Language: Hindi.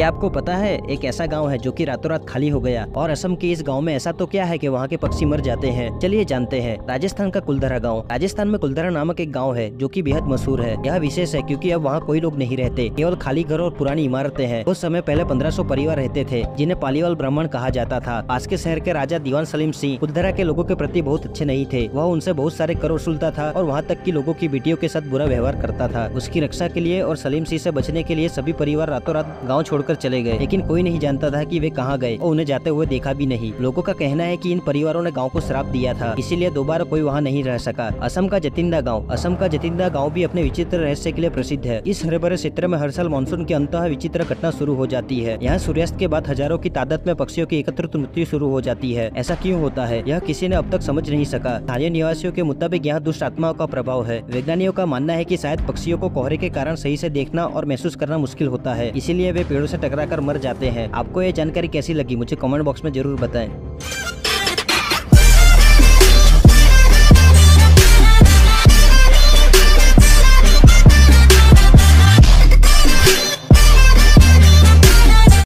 क्या आपको पता है, एक ऐसा गाँव है जो कि रातों रात खाली हो गया। और असम के इस गाँव में ऐसा तो क्या है कि वहाँ के पक्षी मर जाते हैं? चलिए जानते हैं। राजस्थान का कुलधरा गाँव। राजस्थान में कुलधरा नामक एक गाँव है, जो कि बेहद मशहूर है। यह विशेष है क्योंकि अब वहाँ कोई लोग नहीं रहते। केवल खाली घर और पुरानी इमारतें हैं। उस समय पहले 1500 परिवार रहते थे, जिन्हें पालीवाल ब्राह्मण कहा जाता था। आज के शहर के राजा दीवान सलीम सिंह कुलधरा के लोगों के प्रति बहुत अच्छे नहीं थे। वह उनसे बहुत सारे कर वसूलता था और वहाँ तक की लोगों की बेटियों के साथ बुरा व्यवहार करता था। उसकी रक्षा के लिए और सलीम सिंह से बचने के लिए सभी परिवार रातों रात गाँव छोड़कर चले गए। लेकिन कोई नहीं जानता था कि वे कहाँ गए और उन्हें जाते हुए देखा भी नहीं। लोगों का कहना है कि इन परिवारों ने गाँव को श्राप दिया था। इसीलिए दोबारा कोई वहाँ नहीं रह सका। असम का जतिंदा गाँव। असम का जतिंदा गाँव भी अपने विचित्र रहस्य के लिए प्रसिद्ध है। इस हरे भरे क्षेत्र में हर साल मानसून के अंत विचित्र घटना शुरू हो जाती है। यहाँ सूर्यास्त के बाद हज़ारों की तादाद में पक्षियों की एकत्रित मृत्यु शुरू हो जाती है। ऐसा क्यों होता है? यह किसी ने अब तक समझ नहीं सका। स्थानीय निवासियों के मुताबिक यहाँ दुष्ट आत्माओं का प्रभाव है। वैज्ञानिकों का मानना है की शायद पक्षियों को कोहरे के कारण सही से देखना और महसूस करना मुश्किल होता है। इसीलिए वे पेड़ों से टकरा कर मर जाते हैं। आपको ये जानकारी कैसी लगी? मुझे कमेंट बॉक्स में ज़रूर बताएँ।